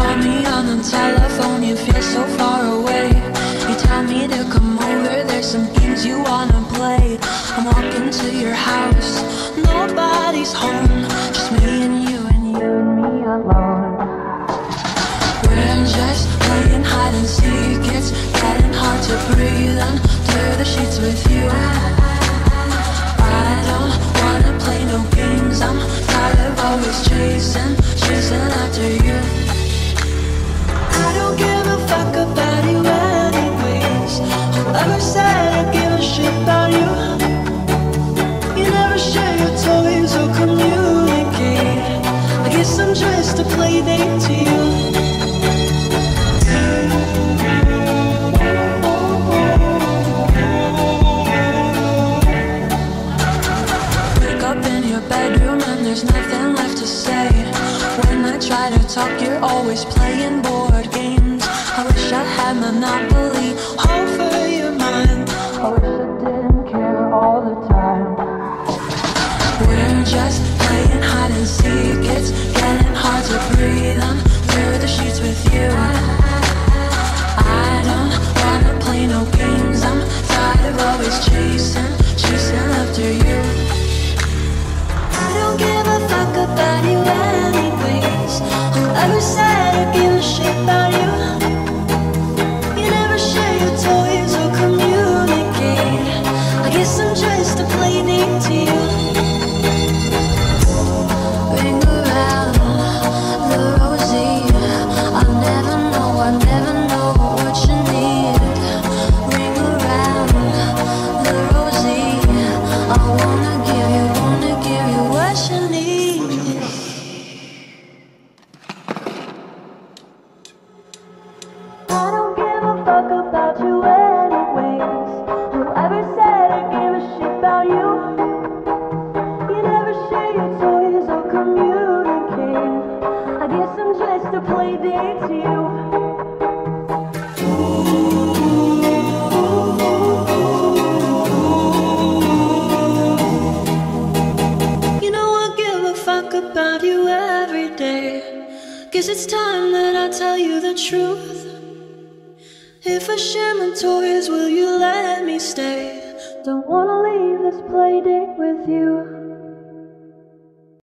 on the telephone, you feel so far away. You tell me to come over, there's some games you wanna play. I'm walking to your house, nobody's home, just me and you and you Whoever said I give a shit about you? You never share your toys or communicate. I guess I'm just a play date to you. Wake up in your bedroom and there's nothing left to say. When I try to talk, you're always playing board games. I wish I had Monopoly Whoever said I give a shit You know I give a fuck about you every day. Guess it's time that I tell you the truth. If I share my toys, will you let me stay? Don't wanna leave this play date with you.